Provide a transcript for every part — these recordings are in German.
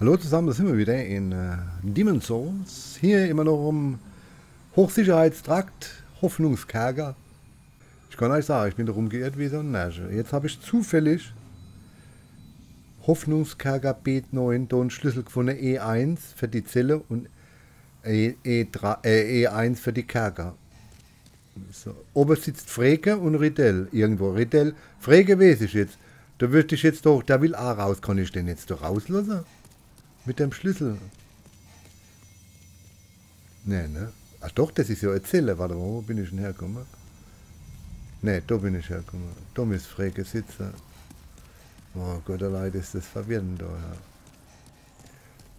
Hallo zusammen, da sind wir wieder in äh, Demon's Souls. Hier immer noch um Hochsicherheitstrakt, Hoffnungskerker. Ich kann euch sagen, ich bin darum geirrt wie so ein Nerge. Jetzt habe ich zufällig Hoffnungskerker Beet 9 Don Schlüssel gefunden, E1 für die Zelle und E, E3, äh, E1 für die Kerker. So. Oben sitzt Frege und Riddell irgendwo. Riddell, Frege weiß ich jetzt. Da würde ich jetzt doch, der will auch raus. Kann ich den jetzt doch rauslassen? Mit dem Schlüssel. Nee, ne? Ach doch, das ist ja Zelle. Warte mal, wo bin ich denn hergekommen? Ne, da bin ich hergekommen. Da muss Frege sitzen. Oh Gott, allein ist das verwirrend da. Ja.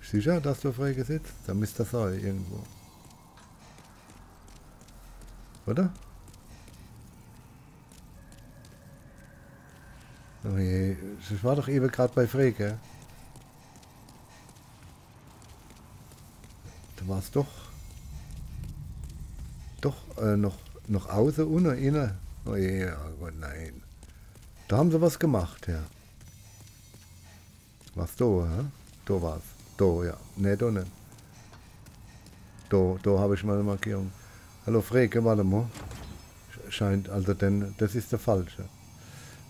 Sicher, dass du Frege sitzt? Da müsste das sein, irgendwo. Oder? Oh je, ich war doch eben gerade bei Frege. Da war es doch. Doch, äh, noch, noch außen, unten, innen. Oh je, oh Gott, nein. Da haben sie was gemacht, ja. Was da, hä? Da war's. Da, ja. Ne, da nicht. Da, da habe ich mal eine Markierung. Hallo Freke, warte mal. Scheint, also denn, das ist der falsche.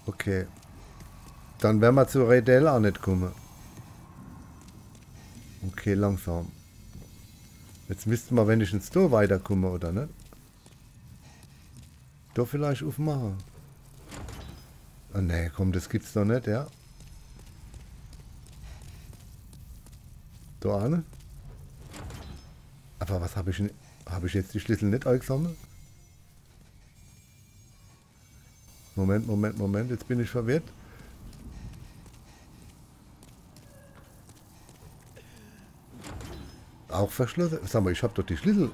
Okay. Dann werden wir zu Redell auch nicht kommen. Okay, langsam. Jetzt müssten wir wenigstens da weiterkommen, oder nicht? Da vielleicht aufmachen. Ah ne, komm, das gibt's doch nicht, ja? Da eine. Aber was habe ich. Habe ich jetzt die Schlüssel nicht eingesammelt? Moment, Moment, Moment, jetzt bin ich verwirrt. Auch verschlossen? Sag mal, ich habe doch die Schlüssel.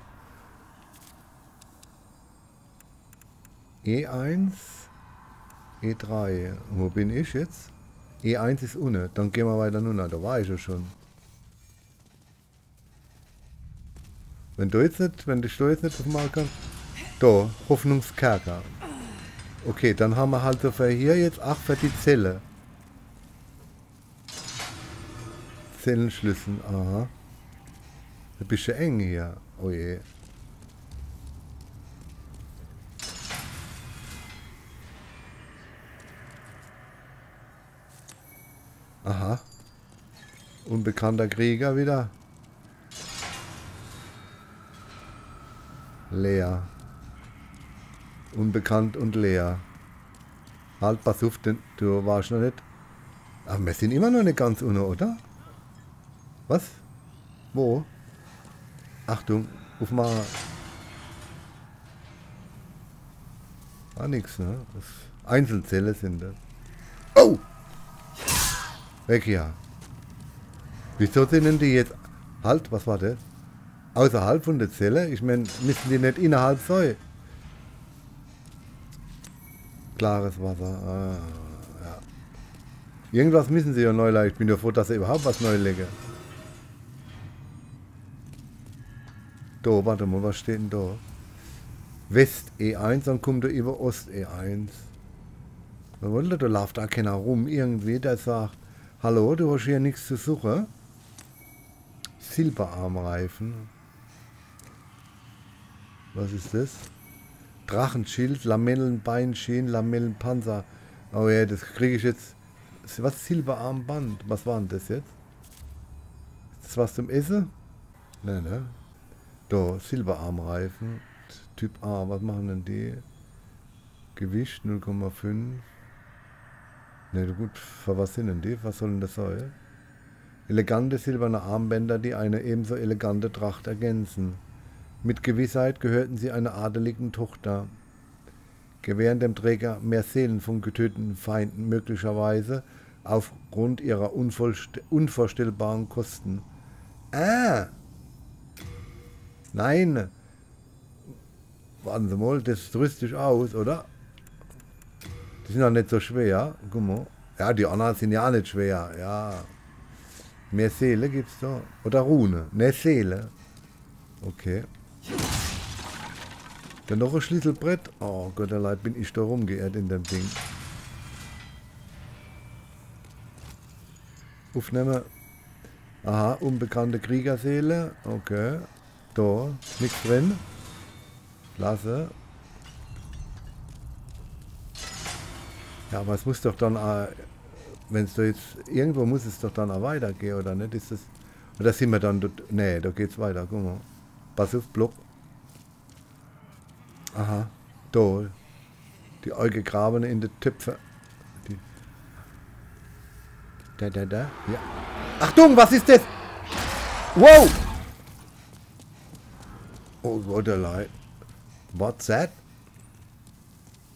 E1, E3. Wo bin ich jetzt? E1 ist unten. Dann gehen wir weiter runter. Da war ich ja schon. Wenn du jetzt nicht, wenn du jetzt nicht aufmachen kannst. Da, Hoffnungskerker. Okay, dann haben wir halt so für hier jetzt 8 für die Zelle. Zellenschlüssel, aha. Ein bisschen eng hier. Oh je. Aha. Unbekannter Krieger wieder. Leer. Unbekannt und leer. Halt, pass auf, denn du warst noch nicht. Aber wir sind immer noch nicht ganz unten, oder? Was? Wo? Achtung, ruf mal. Ah, nix, ne? Das Einzelzelle sind das. Oh! Weg hier. Wieso sind denn die jetzt... Halt, was war das? Außerhalb von der Zelle? Ich meine, müssen die nicht innerhalb sein? Klares Wasser. Ah, ja. Irgendwas müssen sie ja neu legen. Ich bin ja froh, dass sie überhaupt was neu legen. Da, warte mal, was steht denn da? West E1, dann kommt er über Ost E1. Was wollte da läuft da keiner rum irgendwie, der sagt, hallo, du hast hier nichts zu suchen. Silberarmreifen. Was ist das? Drachenschild, Lamellenbeinschienen, Lamellenpanzer. Oh ja, das kriege ich jetzt. Was? Silberarmband. Was war denn das jetzt? Ist das was zum Essen? Ne, ne? Da, Silberarmreifen. Typ A, was machen denn die? Gewicht 0,5. Ne, gut, für was sind denn die? Was sollen das sein? Elegante silberne Armbänder, die eine ebenso elegante Tracht ergänzen. Mit Gewissheit gehörten sie einer adeligen Tochter. Gewähren dem Träger mehr Seelen von getöteten Feinden möglicherweise aufgrund ihrer unvorstellbaren Kosten. Ah! Nein! Warten Sie mal, das rüstet sich aus, oder? Die sind ja nicht so schwer. Guck mal. Ja, die anderen sind ja auch nicht schwer. Ja. Mehr Seele gibt's da. Oder Rune. Mehr Seele. Okay. Dann noch ein Schlüsselbrett. Oh Gott, Leid bin ich da rumgeirrt in dem Ding. Aufnehmen. Aha, unbekannte Kriegerseele. Okay. Da, nichts drin. Klasse. Ja, aber es muss doch dann, äh, wenn es da jetzt, irgendwo muss es doch dann auch weitergehen, oder nicht? Ist das, oder sind wir dann nee, da geht's weiter, guck mal. Pass auf, Block. Aha, da. Die Auge graben in die Töpfe. Die. Da, da, da, ja. Achtung, was ist das? Wow! Oh Gott, allein. What's that?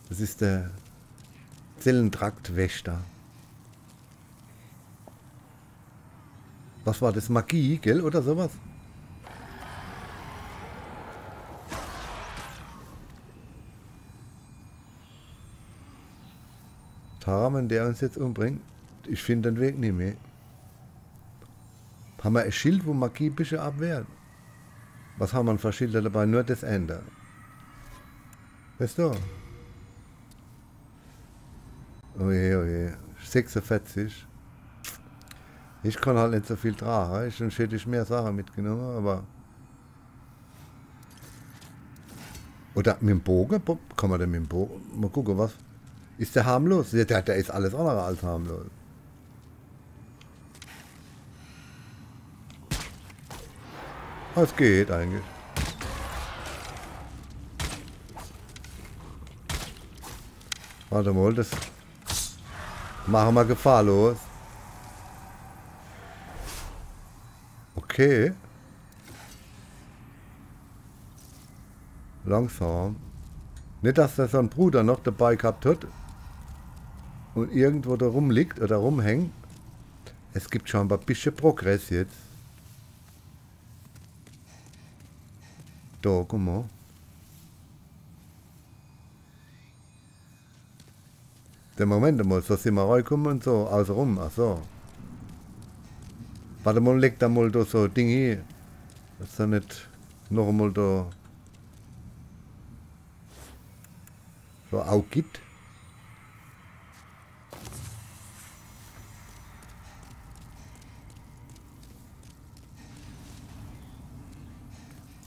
Das ist der Zellentraktwächter. Was war das? Magie, gell? Oder sowas? Taraman, der uns jetzt umbringt, ich finde den Weg nicht mehr. Haben wir ein Schild, wo Magie ein bisschen abwehrt? Was haben wir für Schilder dabei? Nur das Ende. Weißt du? Oje, oje. 46. Ich kann halt nicht so viel tragen. Sonst hätte ich mehr Sachen mitgenommen, aber. Oder mit dem Bogen? Kann man denn mit dem Bogen? Mal gucken, was. Ist der harmlos? Der, der ist alles andere als harmlos. Es geht eigentlich. Warte mal, das machen wir gefahrlos. Okay. Langsam. Nicht, dass der sein Bruder noch dabei gehabt hat und irgendwo da rumliegt oder rumhängt. Es gibt schon ein bisschen Progress jetzt. Da, guck mal. Der Moment mal, so sind wir reinkommen und so, außer rum, ach so. Warte mal, leg da mal da so Dinge hin. Dass da nicht noch einmal da so auch gibt.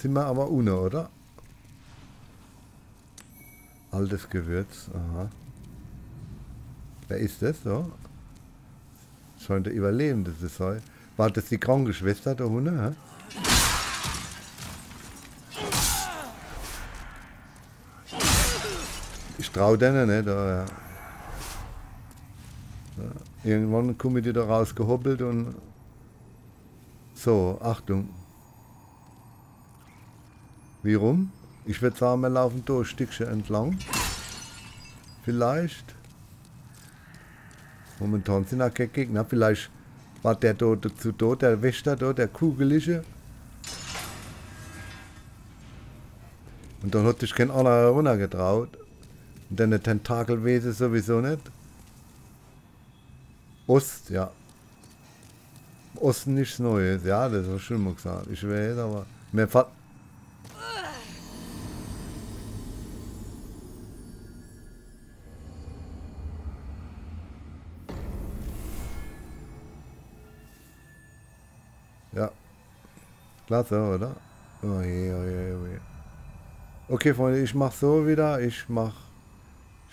Sind wir aber ohne, oder? Altes Gewürz, aha. Wer ist das so? Scheint der Überlebende zu sein. War das die Krankenschwester der Hunde? Hä? Ich traue denen nicht. Aber. Irgendwann komme ich da rausgehoppelt und so, Achtung. Wie rum? Ich würde sagen, wir laufen ein Stückchen entlang. Vielleicht. Momentan sind auch keine Gegner. Vielleicht war der da dazu da, der Wächter da, der Kugelige. Und dann hat sich kein anderer runtergetraut. Und dann Tentakelwesen sowieso nicht. Ost, ja. Osten nichts Neues. Ja, das du schon mal gesagt. Ich weiß, aber... Mir. Klasse, oder? Oh je, oh je, oh je. Okay, Freunde, ich mach so wieder. Ich mach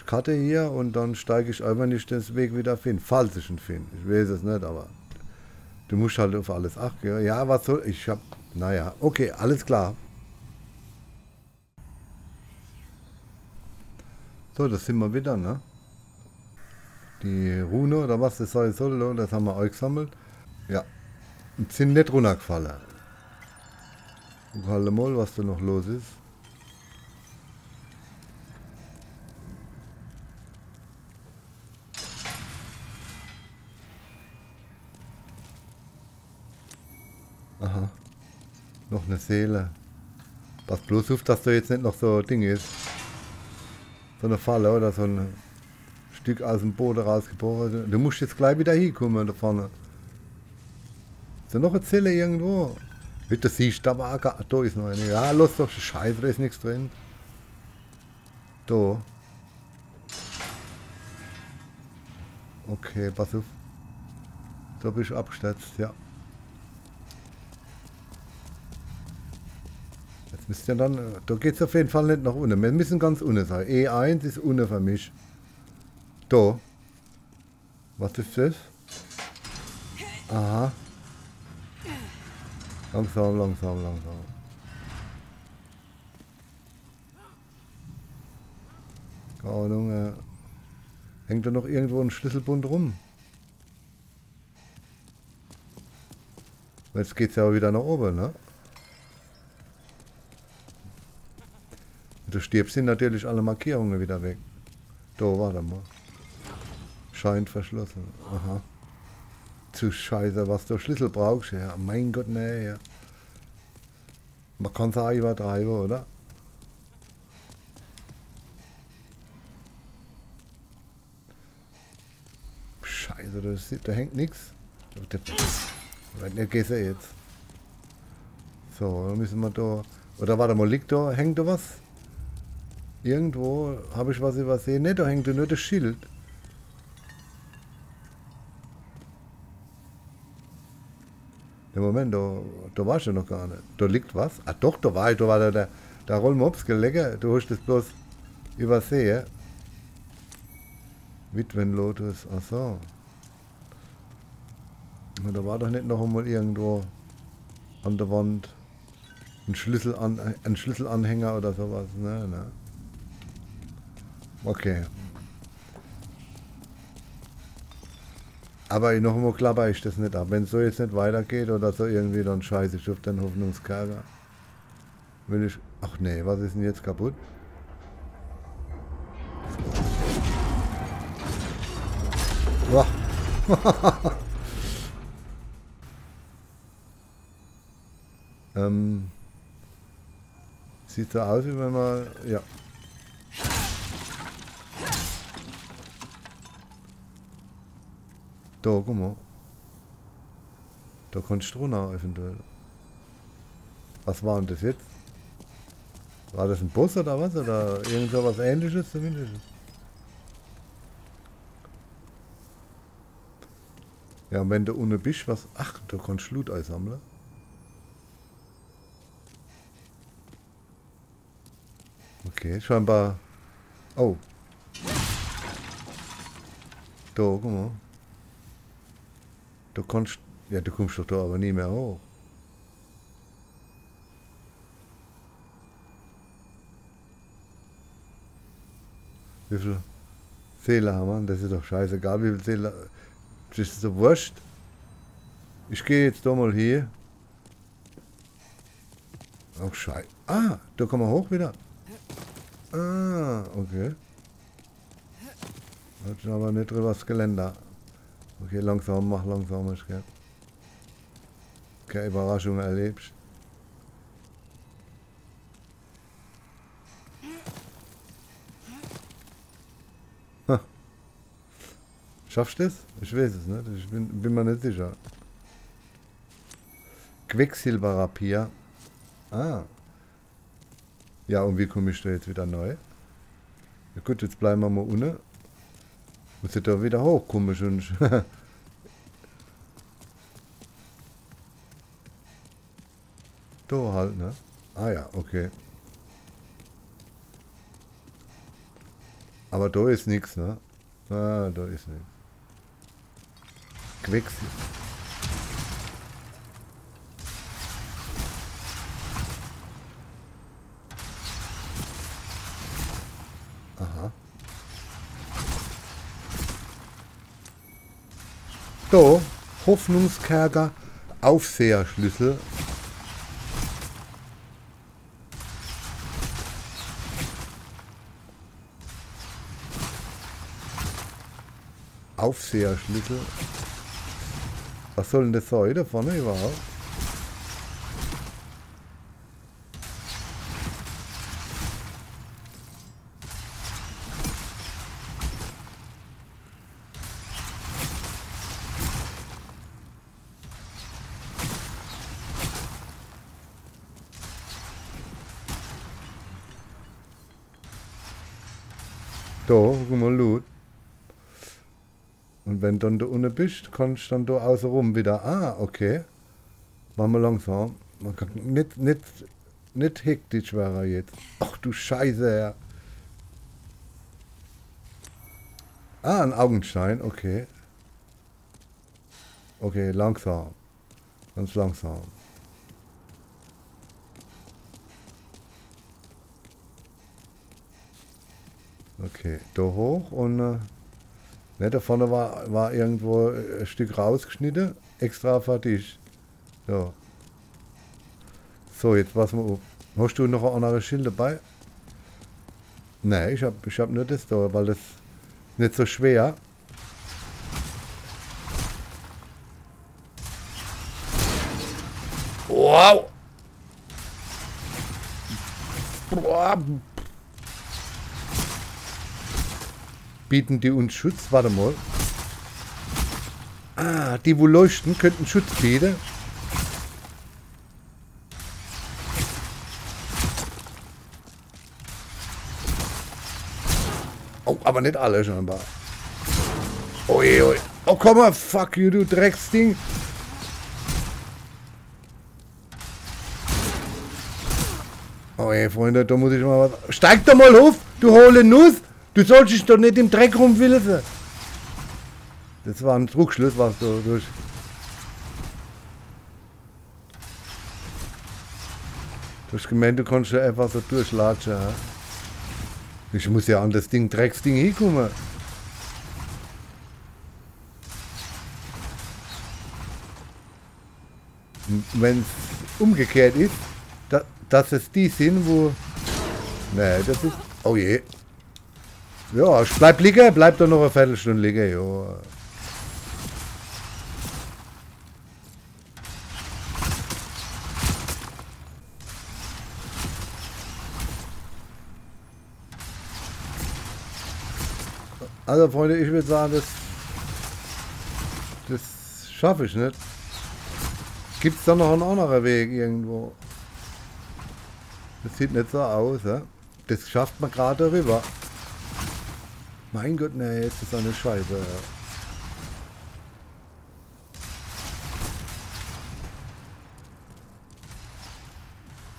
ich cutte hier und dann steige ich einfach nicht den Weg wieder finden. Falls ich ihn finde. Ich weiß es nicht, aber du musst halt auf alles achten. Ja, was soll ich hab. Naja, okay, alles klar. So, das sind wir wieder, ne? Die Rune oder was das soll, das haben wir euch gesammelt. Ja, sind nicht runtergefallen. Guck halt mal, was da noch los ist. Aha. Noch eine Seele. Pass bloß auf, dass da jetzt nicht noch so ein Ding ist. So eine Falle oder so ein Stück aus dem Boden rausgebrochen. Du musst jetzt gleich wieder hinkommen da vorne. Ist da noch eine Zelle irgendwo? Bitte dass siehst, da war gar, da ist noch eine. Ja, los doch, scheiße, da ist nichts drin. Da. Okay, pass auf. Da bist du abgestürzt, ja. Jetzt müsst ihr dann, äh, da geht es auf jeden Fall nicht nach unten. Wir müssen ganz unten sein. E1 ist unten für mich. Da. Was ist das? Aha. Langsam, langsam, langsam. Keine Ahnung, äh, hängt da noch irgendwo ein Schlüsselbund rum? Jetzt geht's ja wieder nach oben, ne? Du stirbst, sind natürlich alle Markierungen wieder weg. Da, warte mal. Scheint verschlossen. Aha. Zu scheiße, was du Schlüssel brauchst. Ja, mein Gott, nee. Ja. Man kann es auch übertreiben, oder? Scheiße, da, da hängt nichts. Der geht ja jetzt. So, dann müssen wir da. Oder warte mal, liegt da, hängt da was? Irgendwo habe ich was übersehen. Ne, da hängt nur das Schild. Im Moment, da, da warst du noch gar nicht. Da liegt was. Ah doch, da war ich, da war der, der, der Rollmops gelegen. Du hast das bloß übersehen. Witwenlotus, ach so. Da war doch nicht noch einmal irgendwo an der Wand ein, Schlüssel an, ein Schlüsselanhänger oder sowas. Ne, ne. Okay. Aber noch einmal klapper ich das nicht ab. Wenn es so jetzt nicht weitergeht oder so irgendwie, dann scheiße ich auf den Hoffnungskerker. Will ich. Ach nee, was ist denn jetzt kaputt? Boah. ähm, sieht so aus, wie wenn man. Ja, Da, guck mal. Da kannst du runter eventuell. Was war denn das jetzt? War das ein Bus oder was? Oder irgend so was ähnliches zumindest? Ja, und wenn du ohne bist, was. Ach, du kannst Schluteis sammeln. Okay, scheinbar. Oh. Da, guck mal. Du kannst, ja, du kommst doch da aber nie mehr hoch. Wie viel Seele haben wir? Das ist doch scheißegal, wie viel Seele. Das ist so wurscht. Ich gehe jetzt da mal hier. Oh, scheiße. Ah, da kommen wir hoch wieder. Ah, okay. Ist aber nicht drüber das Geländer. Okay, langsam, mach langsamer, gell? Keine Überraschung erlebst. Ha. Schaffst du das? Ich weiß es nicht. Ich bin, bin mir nicht sicher. Quecksilberrapier. Ah. Ja, und wie komme ich da jetzt wieder neu? Ja gut, jetzt bleiben wir mal unten. Muss ich da wieder hochkommen schon. da halt, ne? Ah ja, okay. Aber da ist nichts, ne? Ah, da ist nichts. Quecksil. Da, Hoffnungskerker, Aufseherschlüssel. Aufseherschlüssel. Was soll denn das sein da vorne überhaupt? Da, guck mal, Loot. Und wenn du dann da unten bist, kannst du dann da außen rum wieder. Ah, okay. Machen wir langsam. Man kann nicht, nicht nicht hektisch war er jetzt. Ach du Scheiße, ja. Ah, ein Augenstein, okay. Okay, langsam. Ganz langsam. Okay, da hoch und äh, ne, da vorne war, war irgendwo ein Stück rausgeschnitten, extra fertig. So. So, jetzt pass mal auf. Hast du noch ein anderes Schild dabei? Nein, ich hab, ich hab nur das da, weil das nicht so schwer. Wow! Boah. Bieten die uns Schutz? Warte mal. Ah, die wo leuchten, könnten Schutz bieten. Oh, aber nicht alle scheinbar. Ui, ui. Oh, komm mal, fuck you, du Drecksding. Oh ey, Freunde, da muss ich mal was... Steig doch mal auf, du hohle Nuss! Du sollst dich doch nicht im Dreck rumwilsen. Das war ein Druckschluss, was du durch... Du hast gemeint, du einfach so durchlatschen. Ja? Ich muss ja an das Ding, Drecksding hinkommen. Wenn es umgekehrt ist, da, dass es die sind, wo... Nee, das ist... Oh je. Ja, bleib liegen, bleib doch noch eine Viertelstunde liegen, ja. Also Freunde, ich würde sagen, das, das schaffe ich nicht. Gibt es da noch einen anderen Weg irgendwo? Das sieht nicht so aus, ja? Das schafft man gerade rüber. Mein Gott, ne, jetzt ist eine Scheiße. Ja.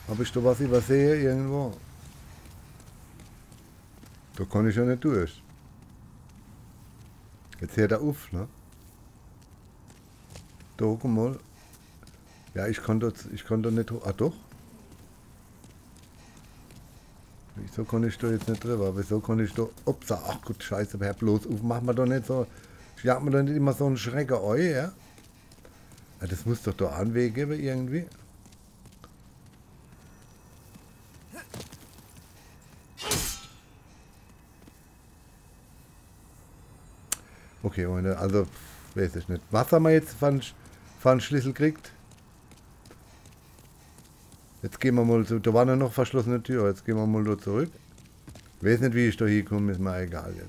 Habe ich da was übersehe irgendwo? Da kann ich ja nicht durch. Jetzt hört er auf, ne? Da guck mal. Ja, ich konnte, ich konnte nicht. Ah, doch. Wieso kann ich da jetzt nicht drüber? Wieso kann ich da. Ups, ach gut, scheiße, Herr bloß auf, mach mal doch nicht so. Jagt mir doch nicht immer so einen Schrecker eu, ja? ja? Das muss doch da Anwege geben irgendwie. Okay, Freunde, also weiß ich nicht. Was haben wir jetzt von, von Schlüssel gekriegt? Jetzt gehen wir mal. Da war noch verschlossene Tür. Jetzt gehen wir mal da zurück. Ich weiß nicht, wie ich da hinkomme, ist mir egal jetzt.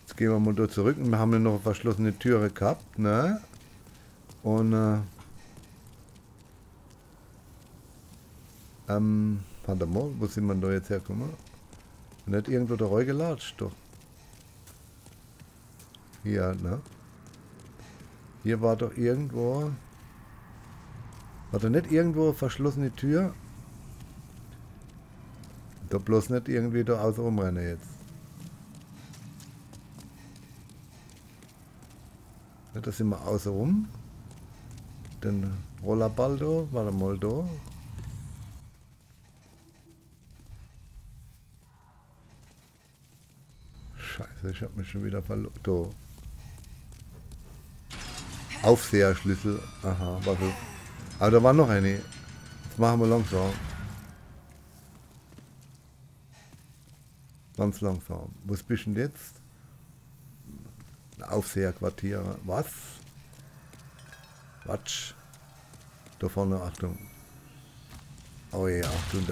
Jetzt gehen wir mal da zurück und wir haben noch verschlossene Türe gehabt, ne? Und äh, ähm, warte mal, wo sind wir da jetzt hergekommen? Nicht irgendwo da reingelatscht, doch. Hier, ne? Hier war doch irgendwo... War da nicht irgendwo verschlossene Tür? Da bloß nicht irgendwie da außen rumrennen jetzt. Ja, da sind wir außen rum. Den Rollerball da, warte mal da. Scheiße, ich habe mich schon wieder verloren. Aufseherschlüssel. Aha, warte. Aber da war noch eine. Jetzt machen wir langsam. Ganz langsam. Wo bist denn jetzt? Aufseherquartier. Was? Quatsch. Da vorne, Achtung. Oh Achtung.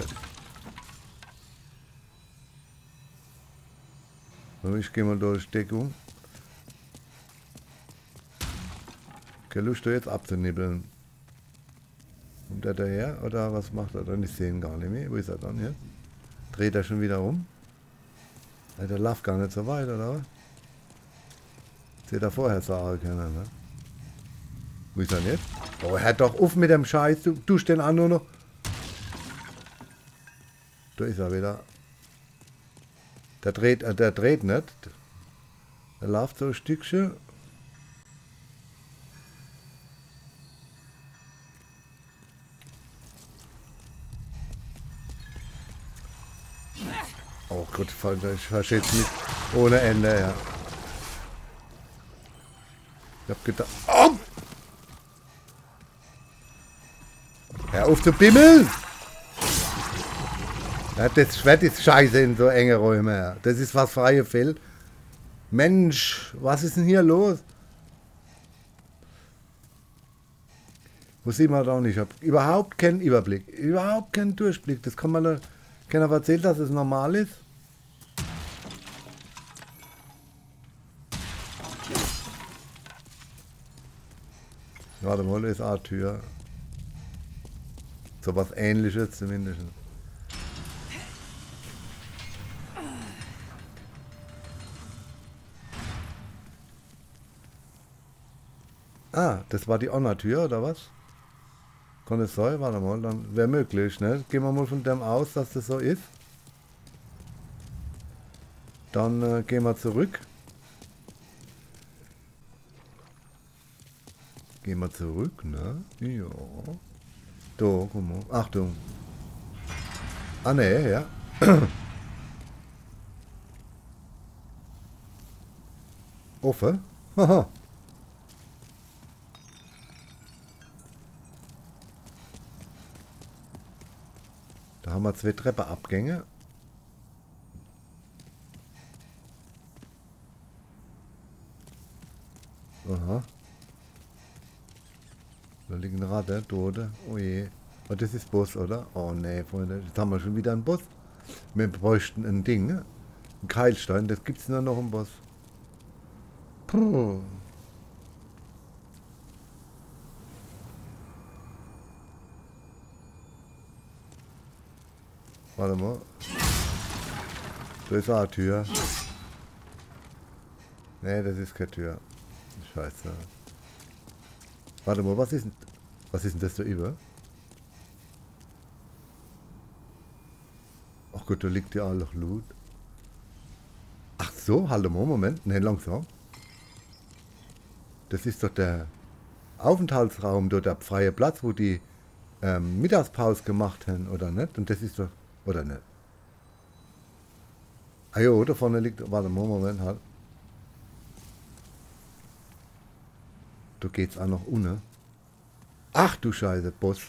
So, ich gehe mal durch Deckung. Keine Lust, da jetzt abzunibbeln. Kommt er daher oder was macht er dann? Ich sehe ihn gar nicht mehr. Wo ist er dann jetzt? Dreht er schon wieder um? Der läuft gar nicht so weit, oder was? Seht er vorher sagen können, ne? Wo ist er jetzt? Oh, hör doch auf mit dem Scheiß. Du tust den an nur noch. Da ist er wieder. Der dreht, äh, der dreht nicht. Der läuft so ein Stückchen. Gott, ich verstehe es nicht. Ohne Ende, ja. Ich hab gedacht. Oh! Hör auf zu bimmeln! Ja, das Schwert ist scheiße in so enge Räume. Ja. Das ist was freie Feld. Mensch, was ist denn hier los? Muss ich mal auch nicht. Ich habe überhaupt keinen Überblick. Überhaupt keinen Durchblick. Das kann man da. Keiner erzählt, dass es normal ist. Warte mal, ist eine Tür. So was ähnliches zumindest. Ah, das war die Honor-Tür, oder was? Kann es sein? Warte mal, dann wäre möglich, ne? Gehen wir mal von dem aus, dass das so ist. Dann äh, gehen wir zurück. Gehen wir zurück, ne? Ja. Da, guck mal. Achtung. Ah, ne, ja. Offen? Haha. Da haben wir zwei Treppeabgänge. Aha. Da liegen Ratte, Tote. Oh je. Oh, das ist Bus, oder? Oh ne, Freunde. Jetzt haben wir schon wieder einen Bus. Wir bräuchten ein Ding, ne? Ein Keilstein. Das gibt's nur noch im Bus. Puh. Warte mal. Da ist eine Tür. Ne, das ist keine Tür. Scheiße. Warte mal, was ist denn, was ist denn das da über? Ach gut, da liegt ja auch Loot. Ach so, hallo mal, Moment, ne, langsam. Das ist doch der Aufenthaltsraum, dort der freie Platz, wo die ähm, Mittagspause gemacht haben, oder nicht? Und das ist doch oder nicht? Ah jo, da vorne liegt. Warte mal, Moment halt. Da geht's auch noch ohne. Ach du Scheiße, Boss.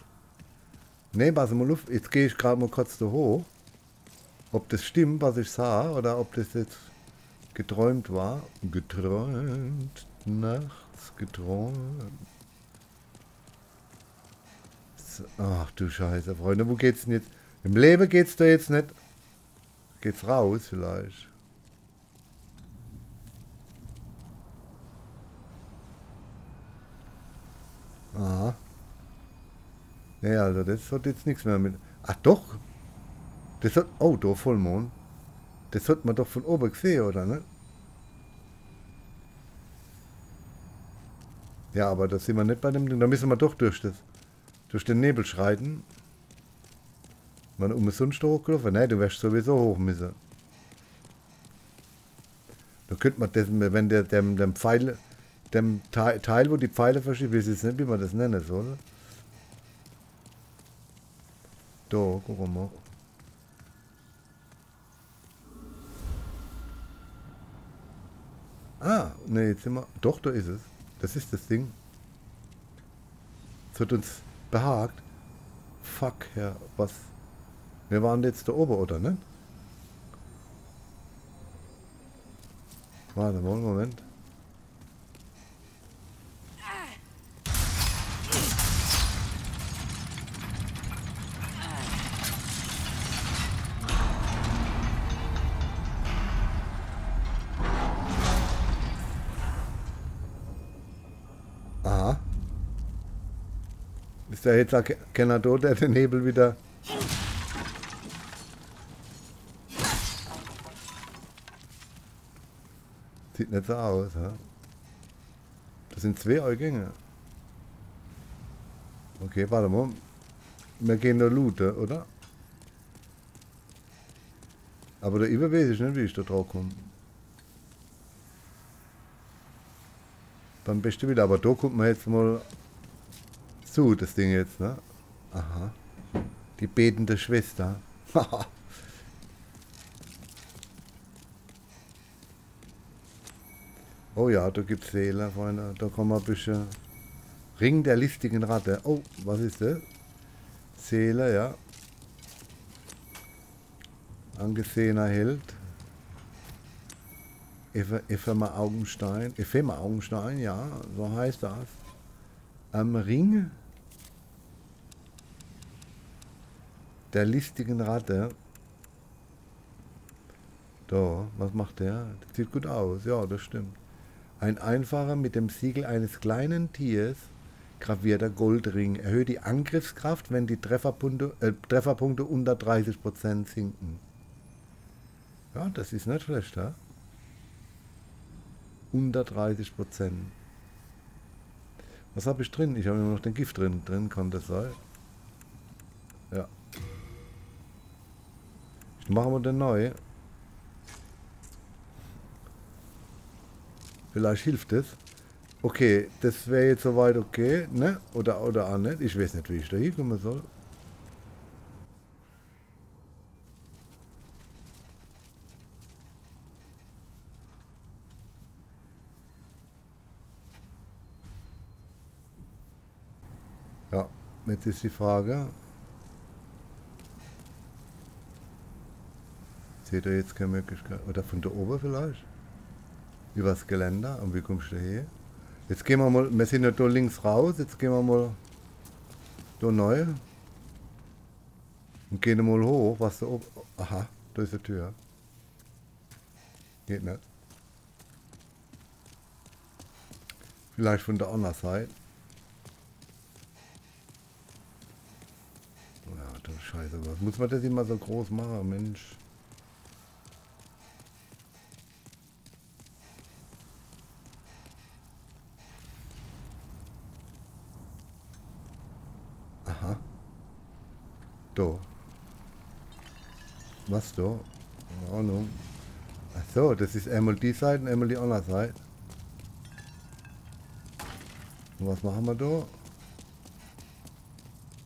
Ne, pass mal Luft. Jetzt gehe ich gerade mal kurz da hoch. Ob das stimmt, was ich sah, oder ob das jetzt geträumt war. Geträumt. Nachts geträumt. Ach du Scheiße, Freunde, wo geht's denn jetzt? Im Leben geht's da jetzt nicht. Geht's raus vielleicht. Aha. Nee, also das hat jetzt nichts mehr mit. Ach doch. Das hat. Oh, da Vollmond. Das hat man doch von oben gesehen, oder ne? Ja, aber da sind wir nicht bei dem Ding. Da müssen wir doch durch das. Durch den Nebel schreiten. Man umsonst hochgelaufen? Nein, du wärst sowieso hoch müssen. Da könnte man das, wenn der dem, dem Pfeil, dem Teil, wo die Pfeile verschieben, ich weiß jetzt nicht, wie man das nennen soll. Da, guck mal. Ah, ne, jetzt sind wir. Doch, da ist es. Das ist das Ding. Es hat uns behagt. Fuck, ja, was. Wir waren jetzt da oben, oder ne? Warte mal, Moment. Ist der jetzt keiner tot, der den Nebel wieder Sieht nicht so aus, ja? Das sind zwei Eingänge. Okay, warte mal. Wir gehen da looten, oder? Aber da über ich nicht, wie ich da drauf komme. Beim besten wieder, aber da kommt man jetzt mal zu, das Ding jetzt, ne? Aha. Die betende Schwester. oh ja, da gibt's Seele, Freunde. Da kommen wir ein bisschen. Ring der listigen Ratte. Oh, was ist das? Seele, ja. Angesehener Held. Ephema Augenstein. Ephema Augenstein, ja, so heißt das. Am Ring der listigen Ratte. Da, was macht der? Das sieht gut aus, ja, das stimmt. Ein einfacher mit dem Siegel eines kleinen Tiers gravierter Goldring erhöht die Angriffskraft, wenn die Trefferpunkte, äh, Trefferpunkte unter 30% sinken. Ja, das ist nicht schlecht, ja? Unter 30%. Was habe ich drin? Ich habe immer noch den Gift drin. Drin kann das sein. Ja. Machen wir den neu. Vielleicht hilft es. Okay, das wäre jetzt soweit okay, ne? Oder, oder auch nicht. Ich weiß nicht, wie ich da hinkommen soll. Ja, jetzt ist die Frage, Seht ihr jetzt keine Möglichkeit? Oder von da oben vielleicht? Übers Geländer. Und wie kommst du her? Jetzt gehen wir mal, wir sind ja da links raus, jetzt gehen wir mal da neu. Und gehen mal hoch, was da oben. Aha, da ist die Tür. Geht nicht. Vielleicht von der anderen Seite. Ja, du Scheiße, was muss man das immer so groß machen, Mensch? Da. Was da? Keine Ahnung. Ach so, das ist einmal die Seite und einmal die andere Seite. Und was machen wir da?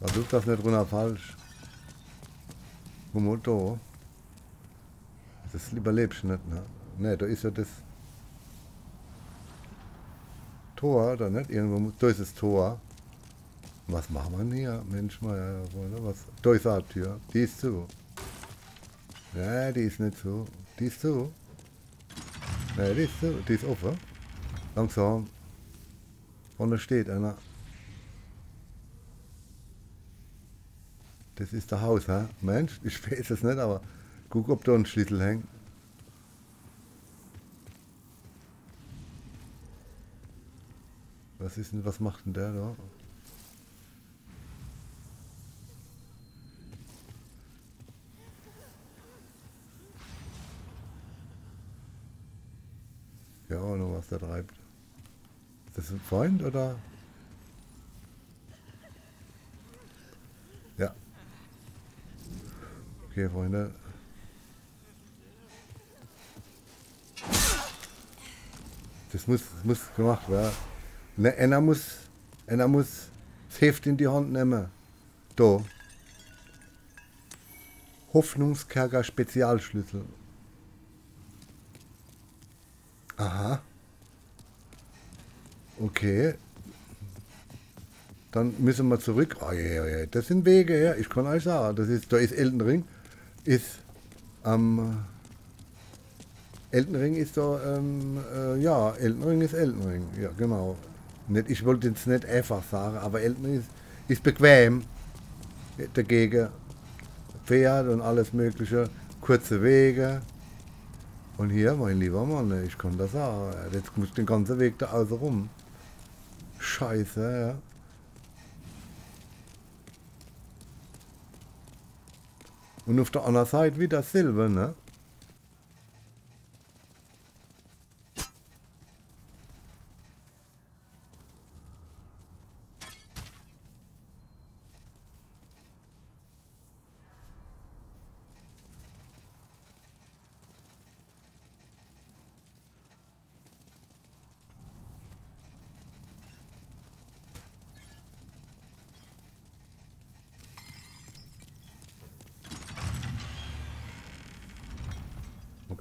Versuch das nicht runter falsch. Guck mal da. Das überlebst du nicht, ne? Ne, da ist ja das Tor, da nicht? Irgendwo, da ist das Tor. Was machen wir hier? Mensch, mal, was? Da ist eine Tür. Die ist zu. Ja, die ist nicht zu. Die ist zu. Ja, die ist zu. Die ist offen. Langsam. Und da steht einer. Das ist der Haus, hä? Mensch, ich weiß es nicht, aber guck, ob da ein Schlüssel hängt. Was ist denn, was macht denn der da? Ja, Ahnung, der treibt. Ist das ein Freund oder? Ja. Okay, Freunde. Das muss, das muss gemacht werden. Ne, einer muss, einer muss das Heft in die Hand nehmen. Da. Hoffnungskerker Spezialschlüssel. Aha. Okay. Dann müssen wir zurück. Oh, ja, ja, das sind Wege, ja. Ich kann euch sagen, das ist, da ist Elden Ring. Ist am äh, Elden ist da, ähm, äh, ja, Elden Ring ist Elden Ring. Ja, genau. Nicht, ich wollte jetzt nicht einfach sagen, aber Elden Ring ist, ist bequem. Dagegen Pferd und alles Mögliche. Kurze Wege. Und hier, mein lieber Mann, ich kann das sagen. Jetzt muss ich den ganzen Weg da außen rum. Scheiße, ja. Und auf der anderen Seite wieder dasselbe, ne?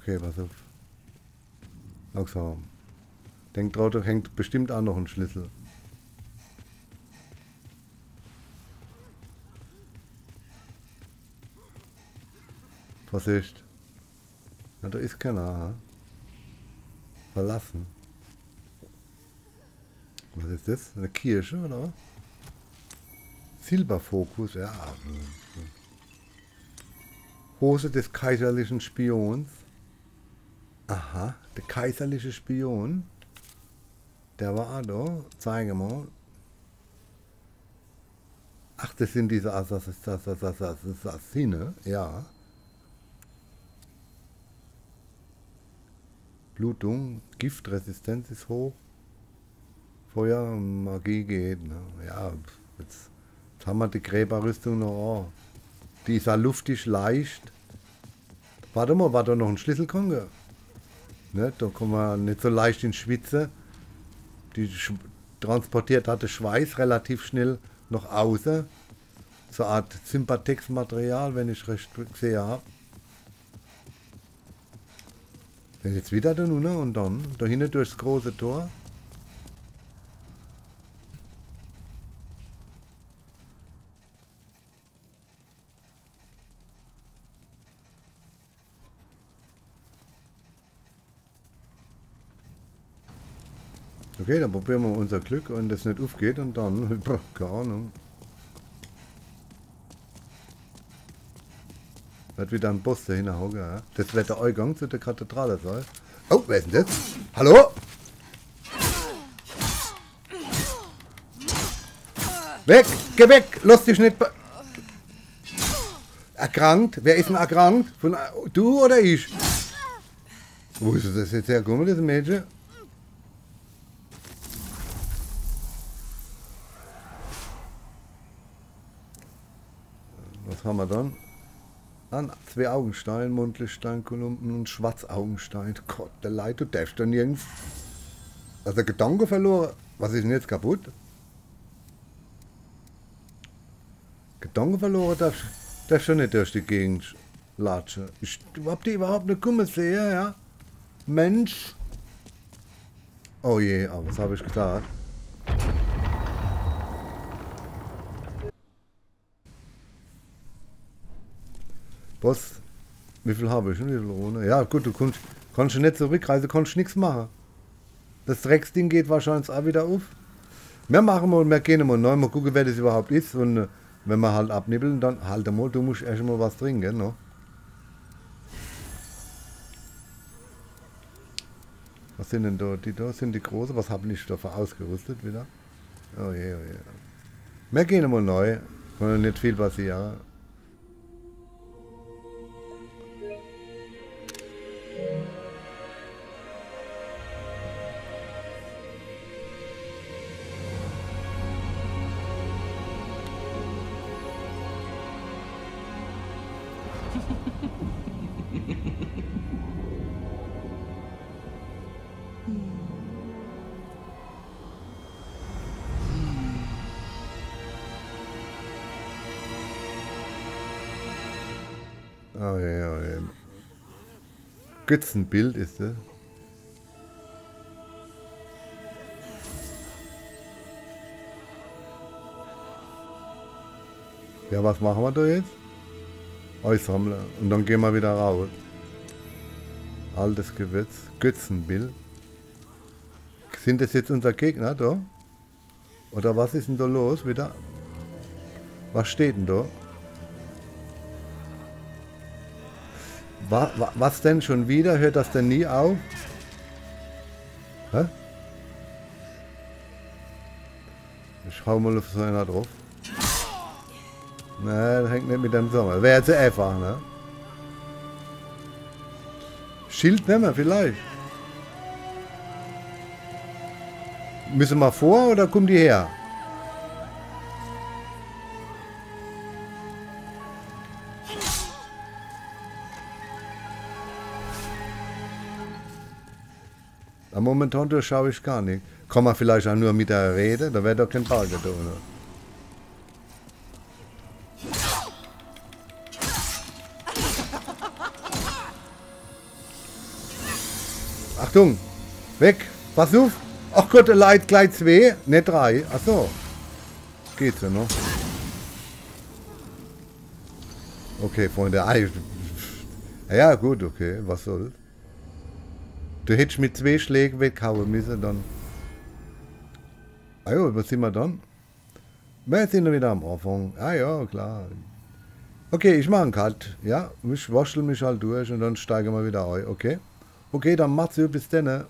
Okay, pass auf. Langsam. Denk drauf, da hängt bestimmt auch noch ein Schlüssel. Vorsicht. Na, da ist keiner. Verlassen. Was ist das? Eine Kirche, oder? Silberfokus, ja. Hose des kaiserlichen Spions. Aha, der kaiserliche Spion. Der war da. Zeige mal. Ach, das sind diese Assassine, ja. Blutung, Giftresistenz ist hoch. Feuer, Magie geht. Ne? Ja, jetzt, jetzt, haben wir die Gräberrüstung noch an. Die ist ja luftig leicht. Warte mal, war da noch ein Schlüsselkonge? Ne, da kommen wir nicht so leicht in Schwitze. Die transportiert hatte Schweiß relativ schnell nach außen. So eine Art Sympathex-Material, wenn ich recht gesehen habe. Jetzt wieder da unten und dann da hinten durchs große Tor. Okay, dann probieren wir unser Glück und das nicht aufgeht und dann, keine Ahnung. Wird wieder ein Boss dahin hauen, ja. Das wird der Eingang zu der Kathedrale sein. Oh, wer ist denn das? Hallo? Weg! Geh weg! Lass dich nicht... Erkrankt? Wer ist denn erkrankt? Von, du oder ich? Wo ist das jetzt hergekommen, das Mädchen? Was haben wir dann? An zwei Augenstein, Mundlichstein, Kolumnen und Schwarzaugenstein. Gott, der Leid, du darfst doch nirgends. Hast der Gedanke verloren? Was ist denn jetzt kaputt? Gedanke verloren darfst, du nicht durch die Gegend latschen. Ich hab die überhaupt nicht kommen sehen, ja? Mensch. Oh je, aber was habe ich gesagt? Boss, wie viel habe ich? Wie viel ohne? Ja, gut, du kannst, kannst du nicht zurückreisen, kannst nichts machen. Das Drecksding geht wahrscheinlich auch wieder auf. Wir machen mal und wir gehen mal neu, mal gucken, wer das überhaupt ist. Und äh, wenn wir halt abnibbeln, dann halt mal, du musst erst mal was trinken, no? Was sind denn da? Die da sind die großen. Was haben ich dafür ausgerüstet wieder? Oh je, oh je. Wir gehen mal neu. Kann nicht viel passieren. Götzenbild ist es. Ja, was machen wir da jetzt? Einsammeln. Und dann gehen wir wieder raus. Altes Gewürz. Götzenbild. Sind das jetzt unser Gegner da? Oder was ist denn da los wieder? Was steht denn da? Was, was denn schon wieder? Hört das denn nie auf? Hä? Ich hau mal auf so einer drauf. Ne, das hängt nicht mit dem Sommer. Wäre jetzt einfach, ne? Schild nehmen wir vielleicht. Müssen wir vor oder kommen die her? Aber momentan durchschaue ich gar nicht. Kann man vielleicht auch nur mit der reden, da wäre doch kein Balken da? Achtung! Weg! Pass auf! Ach Gott, Leid gleich zwei, nicht drei. Ach so. Geht's ja noch. Okay, Freunde. Ja, gut, okay. Was soll's. Du hättest mit zwei Schlägen weghauen müssen, dann. Ah ja, was sind wir dann? Wir sind wir wieder am Anfang. Ah ja, klar. Okay, ich mache einen Cut. Ja, ich waschel mich halt durch und dann steigen wir wieder ein. Okay? Okay, dann macht's gut. Bis dann.